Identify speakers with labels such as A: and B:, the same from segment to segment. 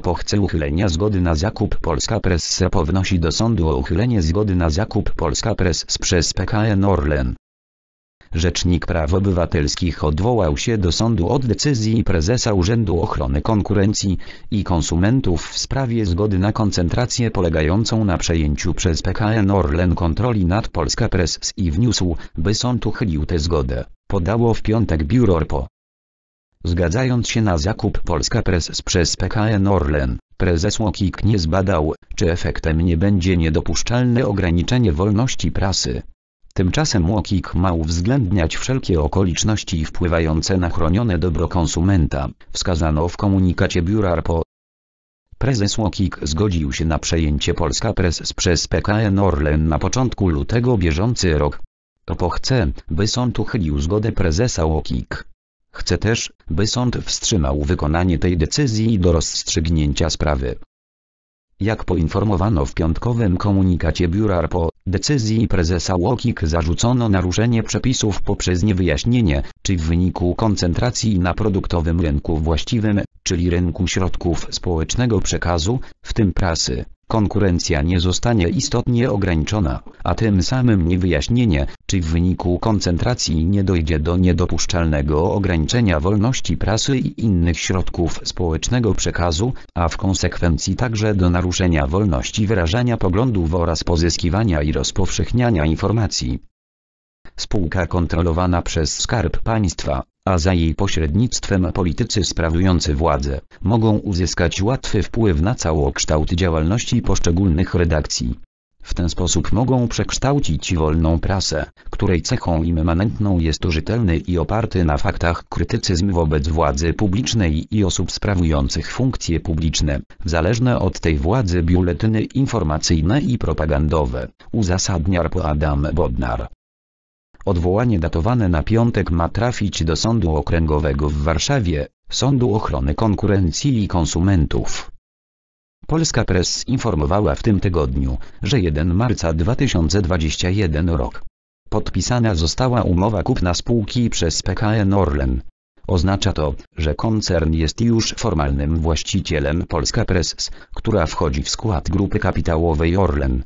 A: Po chce uchylenia zgody na zakup Polska Press pownosi do sądu o uchylenie zgody na zakup Polska Press przez PKN Orlen. Rzecznik Praw Obywatelskich odwołał się do sądu od decyzji prezesa Urzędu Ochrony Konkurencji i Konsumentów w sprawie zgody na koncentrację polegającą na przejęciu przez PKN Orlen kontroli nad Polska Press i wniósł, by sąd uchylił tę zgodę, podało w piątek biuro RPO. Zgadzając się na zakup Polska Press przez PKN Orlen, prezes Łokik nie zbadał, czy efektem nie będzie niedopuszczalne ograniczenie wolności prasy. Tymczasem Łokik ma uwzględniać wszelkie okoliczności wpływające na chronione dobro konsumenta, wskazano w komunikacie biura RPO. Prezes Łokik zgodził się na przejęcie Polska Press przez PKN Orlen na początku lutego bieżący rok. To chce, by sąd uchylił zgodę prezesa Łokik. Chce też, by sąd wstrzymał wykonanie tej decyzji do rozstrzygnięcia sprawy. Jak poinformowano w piątkowym komunikacie biura RPO, decyzji prezesa Łokik zarzucono naruszenie przepisów poprzez niewyjaśnienie, czy w wyniku koncentracji na produktowym rynku właściwym, czyli rynku środków społecznego przekazu, w tym prasy, konkurencja nie zostanie istotnie ograniczona, a tym samym niewyjaśnienie, czy w wyniku koncentracji nie dojdzie do niedopuszczalnego ograniczenia wolności prasy i innych środków społecznego przekazu, a w konsekwencji także do naruszenia wolności wyrażania poglądów oraz pozyskiwania i rozpowszechniania informacji. Spółka kontrolowana przez Skarb Państwa, a za jej pośrednictwem politycy sprawujący władzę, mogą uzyskać łatwy wpływ na całokształt działalności poszczególnych redakcji. W ten sposób mogą przekształcić wolną prasę, której cechą immanentną jest rzetelny i oparty na faktach krytycyzm wobec władzy publicznej i osób sprawujących funkcje publiczne, zależne od tej władzy biuletyny informacyjne i propagandowe, uzasadnia Adam Bodnar. Odwołanie datowane na piątek ma trafić do Sądu Okręgowego w Warszawie, Sądu Ochrony Konkurencji i Konsumentów. Polska Press informowała w tym tygodniu, że 1 marca 2021 rok podpisana została umowa kupna spółki przez PKN Orlen. Oznacza to, że koncern jest już formalnym właścicielem Polska Press, która wchodzi w skład grupy kapitałowej Orlen.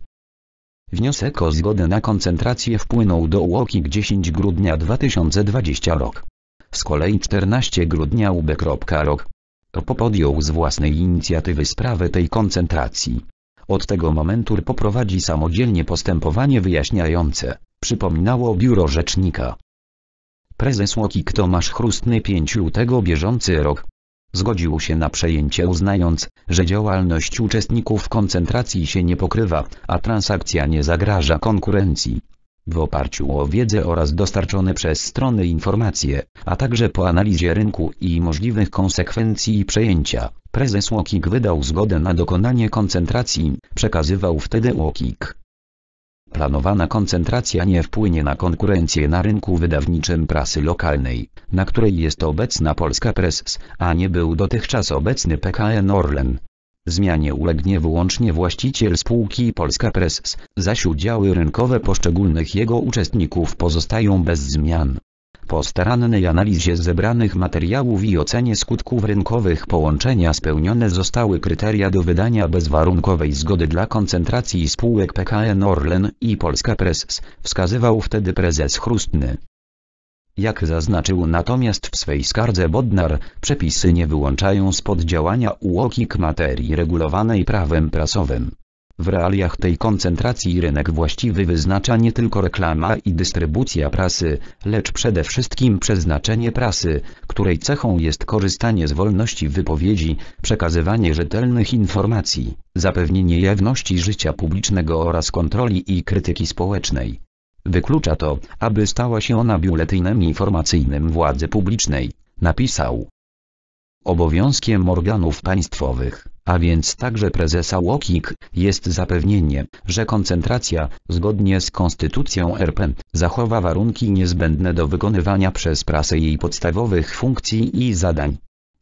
A: Wniosek o zgodę na koncentrację wpłynął do UOKiK 10 grudnia 2020 rok. Z kolei 14 grudnia UB.rok to podjął z własnej inicjatywy sprawę tej koncentracji. Od tego momentu poprowadzi samodzielnie postępowanie wyjaśniające, przypominało biuro rzecznika. Prezes UOKiK Tomasz Chrustny 5 lutego bieżący rok Zgodził się na przejęcie uznając, że działalność uczestników koncentracji się nie pokrywa, a transakcja nie zagraża konkurencji. W oparciu o wiedzę oraz dostarczone przez strony informacje, a także po analizie rynku i możliwych konsekwencji przejęcia, prezes Łokik wydał zgodę na dokonanie koncentracji, przekazywał wtedy Łokik. Planowana koncentracja nie wpłynie na konkurencję na rynku wydawniczym prasy lokalnej, na której jest obecna Polska Press, a nie był dotychczas obecny PKN Orlen. Zmianie ulegnie wyłącznie właściciel spółki Polska Press, zaś udziały rynkowe poszczególnych jego uczestników pozostają bez zmian. Po starannej analizie zebranych materiałów i ocenie skutków rynkowych połączenia spełnione zostały kryteria do wydania bezwarunkowej zgody dla koncentracji spółek PKN Orlen i Polska Press, wskazywał wtedy prezes Chrustny. Jak zaznaczył natomiast w swej skardze Bodnar, przepisy nie wyłączają spod działania UOKiK materii regulowanej prawem prasowym. W realiach tej koncentracji rynek właściwy wyznacza nie tylko reklama i dystrybucja prasy, lecz przede wszystkim przeznaczenie prasy, której cechą jest korzystanie z wolności wypowiedzi, przekazywanie rzetelnych informacji, zapewnienie jawności życia publicznego oraz kontroli i krytyki społecznej. Wyklucza to, aby stała się ona biuletynem informacyjnym władzy publicznej, napisał. Obowiązkiem organów państwowych, a więc także prezesa UOKiK, jest zapewnienie, że koncentracja, zgodnie z Konstytucją RP, zachowa warunki niezbędne do wykonywania przez prasę jej podstawowych funkcji i zadań.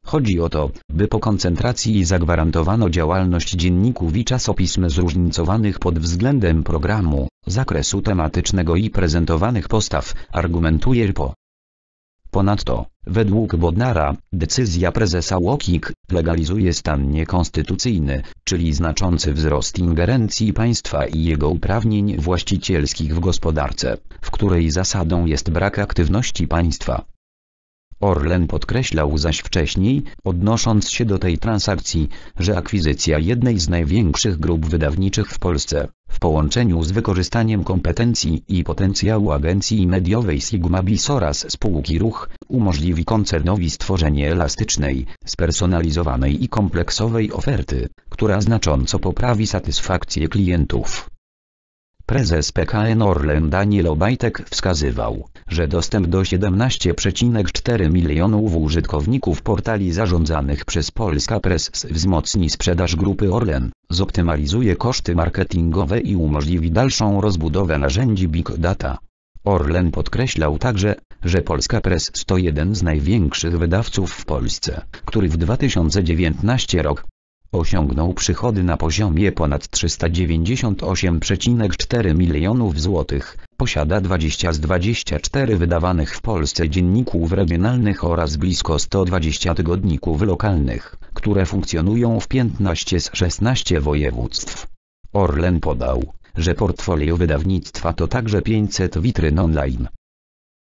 A: Chodzi o to, by po koncentracji zagwarantowano działalność dzienników i czasopism zróżnicowanych pod względem programu, zakresu tematycznego i prezentowanych postaw, argumentuje RPO. Ponadto, według Bodnara, decyzja prezesa Łokik legalizuje stan niekonstytucyjny, czyli znaczący wzrost ingerencji państwa i jego uprawnień właścicielskich w gospodarce, w której zasadą jest brak aktywności państwa. Orlen podkreślał zaś wcześniej, odnosząc się do tej transakcji, że akwizycja jednej z największych grup wydawniczych w Polsce, w połączeniu z wykorzystaniem kompetencji i potencjału agencji mediowej Sigma-Bis oraz spółki Ruch, umożliwi koncernowi stworzenie elastycznej, spersonalizowanej i kompleksowej oferty, która znacząco poprawi satysfakcję klientów. Prezes PKN Orlen Daniel Obajtek wskazywał, że dostęp do 17,4 milionów użytkowników portali zarządzanych przez Polska Press wzmocni sprzedaż grupy Orlen, zoptymalizuje koszty marketingowe i umożliwi dalszą rozbudowę narzędzi Big Data. Orlen podkreślał także, że Polska Press to jeden z największych wydawców w Polsce, który w 2019 rok osiągnął przychody na poziomie ponad 398,4 milionów złotych, posiada 20 z 24 wydawanych w Polsce dzienników regionalnych oraz blisko 120 tygodników lokalnych, które funkcjonują w 15 z 16 województw. Orlen podał, że portfolio wydawnictwa to także 500 witryn online.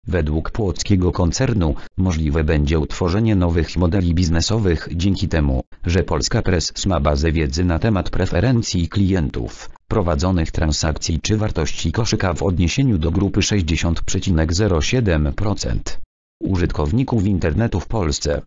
A: Według płockiego koncernu, możliwe będzie utworzenie nowych modeli biznesowych dzięki temu, że Polska Press ma bazę wiedzy na temat preferencji klientów, prowadzonych transakcji czy wartości koszyka w odniesieniu do grupy 60,07% użytkowników internetu w Polsce.